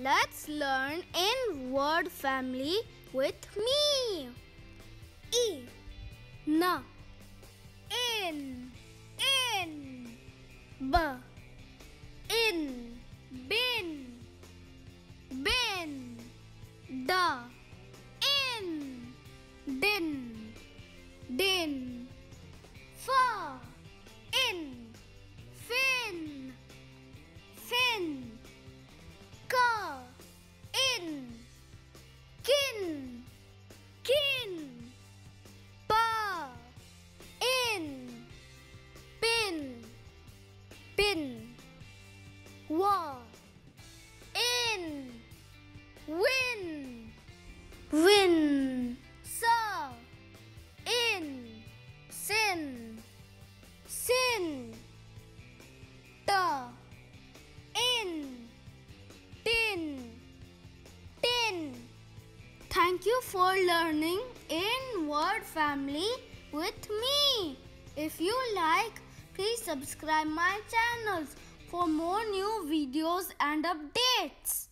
Let's learn in word family with me. E. Na in in b. In bin. Bin. Da wa in win win sa in sin sin ta in tin tin. Thank you for learning in word family with me. If you like please subscribe my channels for more new videos and updates